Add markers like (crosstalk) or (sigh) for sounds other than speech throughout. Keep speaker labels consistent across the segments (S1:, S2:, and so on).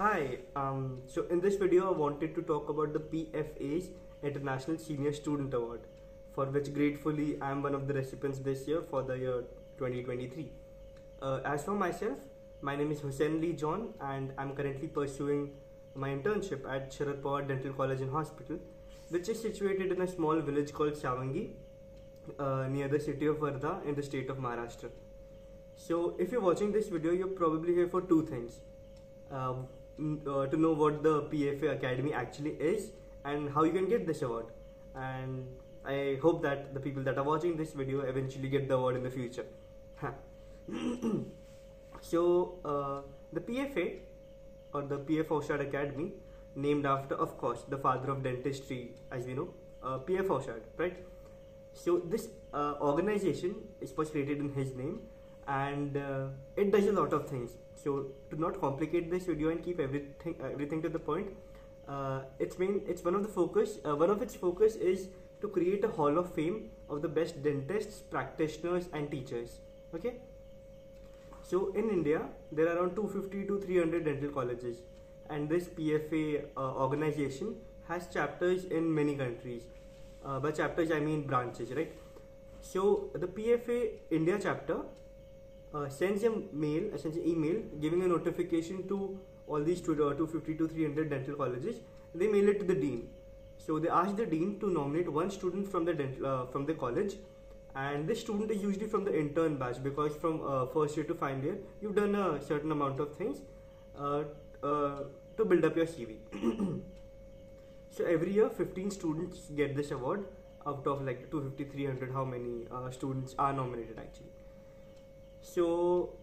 S1: Hi, um, so in this video I wanted to talk about the PFA's International Senior Student Award, for which gratefully I am one of the recipients this year for the year 2023. Uh, as for myself, my name is Hussain Ali John and I'm currently pursuing my internship at Sharad Pawar Dental College and Hospital, which is situated in a small village called Sawangi, uh, near the city of Wardha in the state of Maharashtra. So if you're watching this video, you're probably here for two things. Um, uh, to know what the PFA Academy actually is and how you can get this award. And I hope that the people that are watching this video eventually get the award in the future. (coughs) so uh, the PFA or the Pierre Fauchard Academy, named after, of course, the father of dentistry, as we know, uh, PF Aushad, right? So this uh, organization is first created in his name, and uh, it does a lot of things. So to not complicate this video and keep everything everything to the point, uh, it's main it's one of the focus. Uh, one of its focus is to create a hall of fame of the best dentists, practitioners, and teachers. Okay. So in India, there are around 250 to 300 dental colleges, and this PFA uh, organization has chapters in many countries. Uh, by chapters, I mean branches, right? So the PFA India chapter uh, sends a mail, uh, sends an email giving a notification to all these two, uh, 250 to 300 dental colleges. They mail it to the dean. So they ask the dean to nominate one student from the dental, uh, from the college, and this student is usually from the intern batch because from uh, first year to final year you've done a certain amount of things to build up your CV. (coughs) so every year 15 students get this award out of like 250 300 how many students are nominated actually so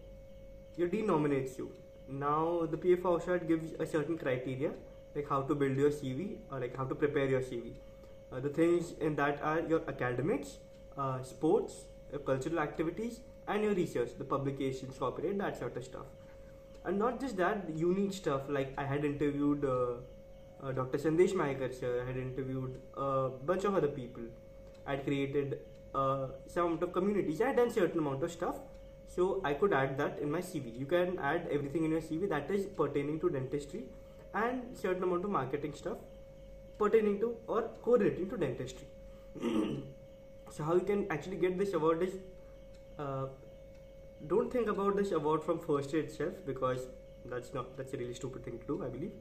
S1: your dean nominates you. Now the Pierre Fauchard gives a certain criteria like how to build your CV or like how to prepare your CV. Uh, the things in that are your academics, uh, sports, your cultural activities, and your research, the publications, copyright, that sort of stuff. And not just that, unique stuff like I had interviewed uh, uh Dr. Sandesh Mayekar sir, I had interviewed a bunch of other people. I had created uh, some amount of communities. I had done certain amount of stuff so I could add that in my CV. You can add everything in your CV that is pertaining to dentistry and certain amount of marketing stuff pertaining to or correlating to dentistry. (clears throat) so how you can actually get this award is uh, don't think about this award from first year itself because that's not that's a really stupid thing to do I believe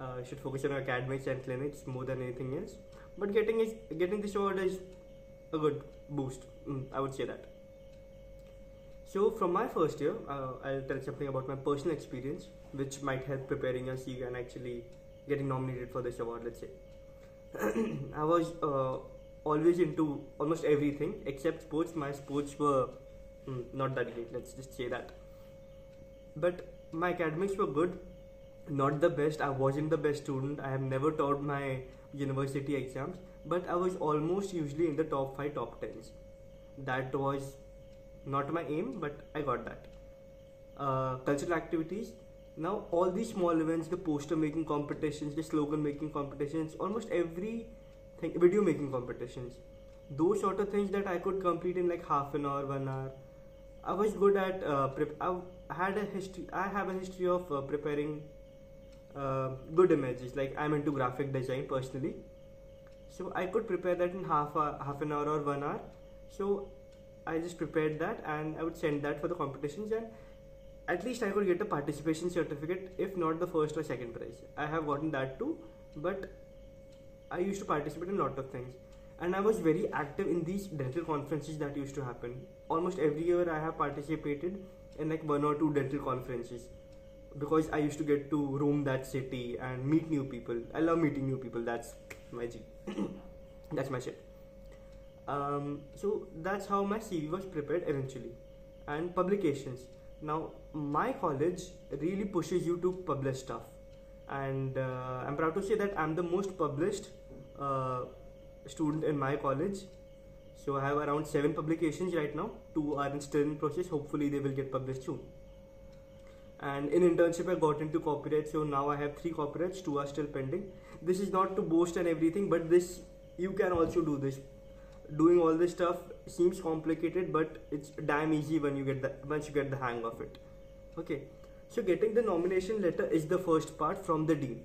S1: uh, you should focus on academics and clinics more than anything else but getting is getting this award is a good boost mm, I would say that so from my first year, uh, I'll tell something about my personal experience, which might help preparing your CV and actually getting nominated for this award. Let's say (clears throat) I was uh, always into almost everything except sports. My sports were mm, not that great. Let's just say that. But my academics were good, not the best. I wasn't the best student. I have never taught my university exams, but I was almost usually in the top five, top tens. That was not my aim but i got that. Uh, cultural activities. Now all these small events the poster making competitions the slogan making competitions almost every thing video making competitions. Those sort of things that i could complete in like half an hour one hour. I was good at uh, prep i had a history i have a history of uh, preparing uh, good images. Like i'm into graphic design personally. So i could prepare that in half a, half an hour or one hour. So I just prepared that and I would send that for the competitions and at least I could get a participation certificate if not the first or second prize. I have gotten that too but I used to participate in a lot of things and I was very active in these dental conferences that used to happen. Almost every year I have participated in like one or two dental conferences because I used to get to roam that city and meet new people. I love meeting new people. That's my G. (coughs) that's my shit. Um, so that's how my CV was prepared eventually. And publications. Now, my college really pushes you to publish stuff. And uh, I'm proud to say that I'm the most published uh, student in my college. So I have around seven publications right now. Two are in still in process. Hopefully, they will get published soon. And in internship, I got into copyright. So now I have three copyrights. Two are still pending. This is not to boast and everything, but this you can also do this doing all this stuff seems complicated but it's damn easy when you get the once you get the hang of it okay So getting the nomination letter is the first part from the dean.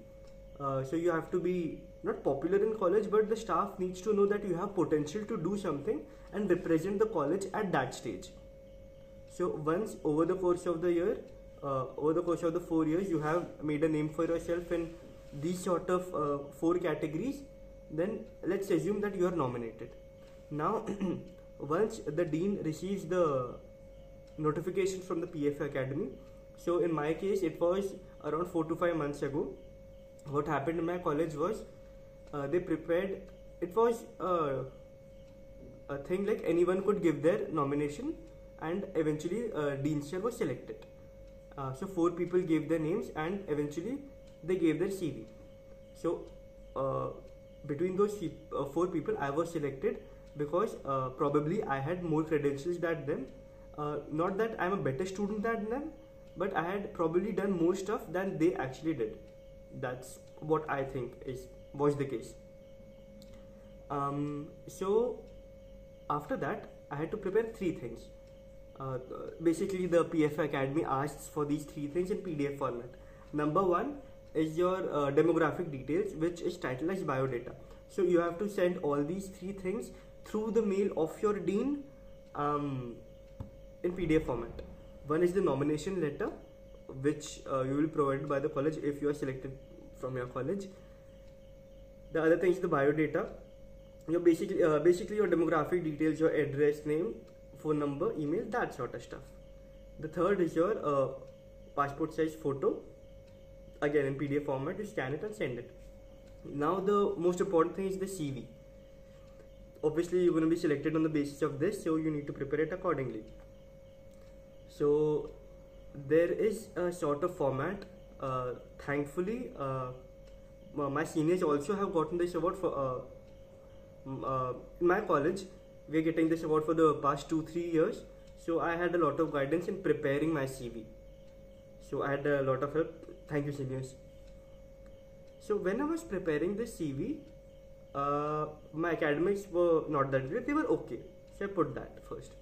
S1: Uh, so you have to be not popular in college, but the staff needs to know that you have potential to do something and represent the college at that stage. So once over the course of the year, uh, over the course of the four years, you have made a name for yourself in these sort of uh, four categories. Then let's assume that you are nominated. Now, (clears throat) once the dean receives the notification from the PFA Academy, so in my case, it was around four to five months ago. What happened in my college was uh, they prepared. It was uh, a thing like anyone could give their nomination, and eventually uh, Dean Sir was selected. Uh, so four people gave their names, and eventually they gave their CV. So uh, between those uh, four people, I was selected because uh, probably I had more credentials than them. Uh, not that I'm a better student than them, but I had probably done more stuff than they actually did. That's what I think is was the case. Um, so after that, I had to prepare three things. Uh, basically, the PFA Academy asks for these three things in PDF format. Number one is your uh, demographic details, which is titled as biodata. So you have to send all these three things through the mail of your dean um, in PDF format. One is the nomination letter, which uh, you will provide by the college if you are selected from your college. The other thing is the biodata. Your basically uh, basically your demographic details, your address, name, phone number, email, that sort of stuff. The third is your uh, passport size photo. Again in PDF format, you scan it and send it. Now the most important thing is the CV. Obviously, you're going to be selected on the basis of this, so you need to prepare it accordingly. So there is a sort of format. Uh, thankfully, uh, my seniors also have gotten this award for. Uh, uh, in my college, we are getting this award for the past two three years. So I had a lot of guidance in preparing my CV. So I had a lot of help. Thank you, seniors. So when I was preparing the CV, uh, my academics were not that great. They were okay. So I put that first.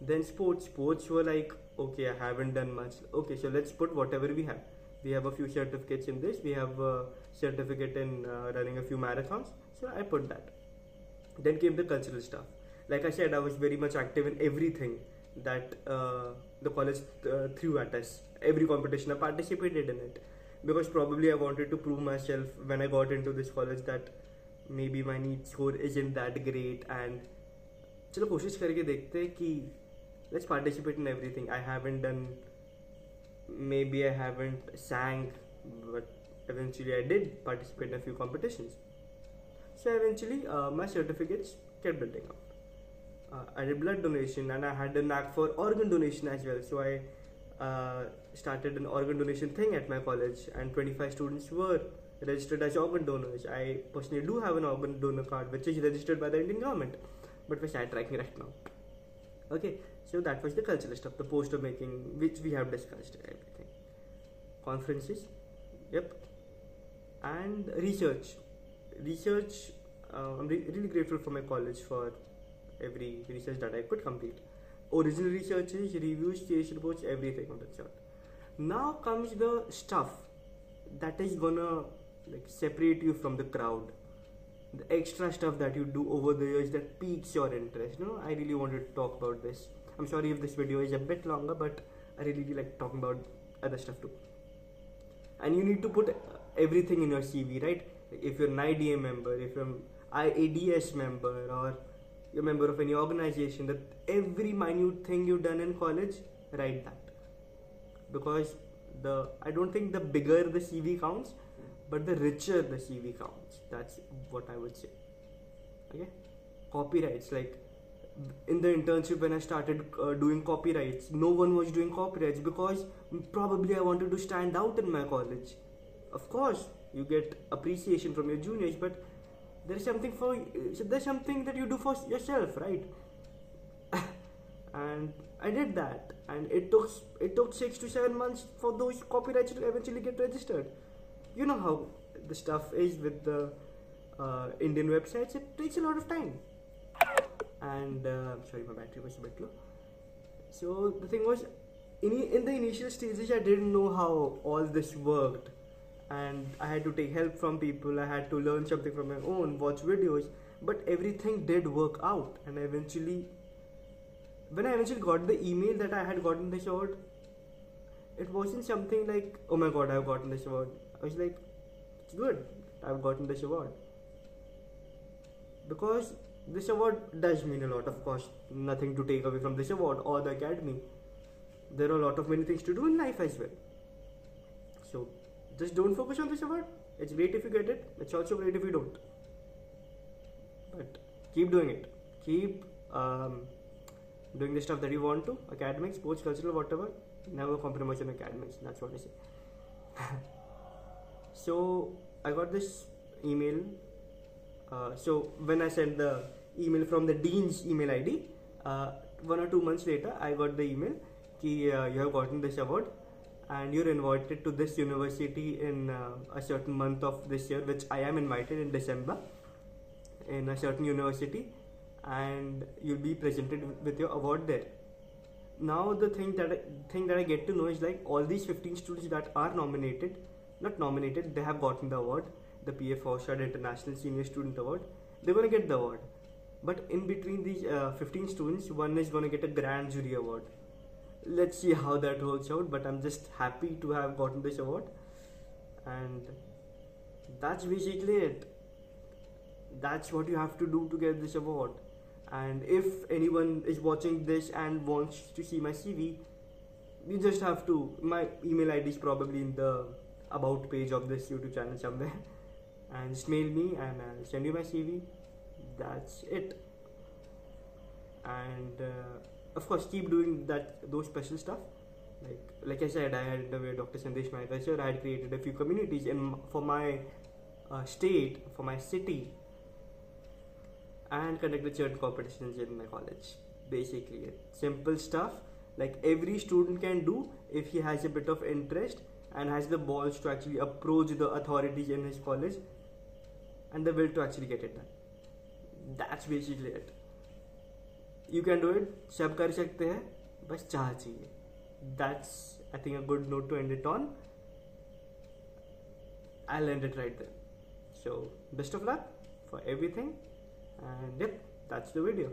S1: Then sports. Sports were like, okay, I haven't done much. Okay, so let's put whatever we have. We have a few certificates in this. We have a certificate in uh, running a few marathons. So I put that. Then came the cultural stuff. Like I said, I was very much active in everything that uh, the college uh, threw at us. Every competition I participated in it because probably I wanted to prove myself when I got into this college that maybe my NEET score isn't that great and चलो कोशिश करके देखते हैं कि let's participate in everything. I haven't done maybe I haven't sang but eventually I did participate in a few competitions. So eventually uh, my certificates kept building up. Uh, I did blood donation and I had a knack for organ donation as well. So I uh, started an organ donation thing at my college, and 25 students were registered as organ donors. I personally do have an organ donor card, which is registered by the Indian government, but we're tracking right now. Okay, so that was the cultural stuff, the poster making, which we have discussed, everything. Conferences, yep, and research. Research, uh, I'm re- really grateful for my college for every research that I could complete. Original researches, reviews, case reports, everything of that sort. Now comes the stuff that is gonna like separate you from the crowd. The extra stuff that you do over the years that piques your interest. You know, I really wanted to talk about this. I'm sorry if this video is a bit longer, but I really like talking about other stuff too. And you need to put everything in your CV, right? If you're an IDA member, if you're an IADS member, or you're a member of any organization, that every minute thing you've done in college, write that. Because the I don't think the bigger the CV counts, but the richer the CV counts. That's what I would say. Okay, copyrights like in the internship when I started uh, doing copyrights, no one was doing copyrights because probably I wanted to stand out in my college. Of course, you get appreciation from your juniors, but there's something for there's something that you do for yourself, right? (laughs) and I did that, and it took it took six to seven months for those copyrights to eventually get registered. You know how the stuff is with the uh, Indian websites; it takes a lot of time. And uh, sorry, my battery was a bit low. So the thing was, in, in the initial stages i didn't know how all this worked. And i had to take help from people. I had to learn something from my own watch videos. But everything did work out. And eventually when i eventually got the email that i had gotten this award it wasn't something like oh my god i've gotten this award i was like it's good. I've gotten this award. Because this award does mean a lot of course. Nothing to take away from this award or the academy. There are a lot of many things to do in life as well. So just don't focus on this award. It's great if you get it. It's also great if you don't. But keep doing it. Keep um, doing the stuff that you want to. Academics sports cultural whatever. Never compromise on academics. That's what i say (laughs) so i got this email. Uh, so when i sent the email from the dean's email id uh, one or two months later i got the email ki uh, you have gotten this award and you're invited to this university in uh, a certain month of this year which i am invited in december in a certain university and you'll be presented with your award there. Now the thing that I, thing that I get to know is like all these 15 students that are nominated not nominated they have gotten the award the Pierre Fauchard International Senior Student Award they're going to get the award. But in between these uh, 15 students one is going to get a grand jury award. Let's see how that works out but i'm just happy to have gotten this award. And that's basically it. That's what you have to do to get this award. And if anyone is watching this and wants to see my cv you just have to my email id is probably in the about page of this youtube channel somewhere. And just mail me and i'll send you my cv that's it. And uh, of course keep doing that those special stuff. Like like i said i had interviewed dr sandesh Maheshwar. i had created a few communities in for my uh, state for my city and conducted certain competitions in my college. Basically, simple stuff. Like every student can do if he has a bit of interest and has the balls to actually approach the authorities in his college and the will to actually get it done. That's basically it. You can do it. सब कर सकते हैं बस चाह चाहिए That's I think a good note to end it on. I'll end it right there. So best of luck for everything and yep that's the video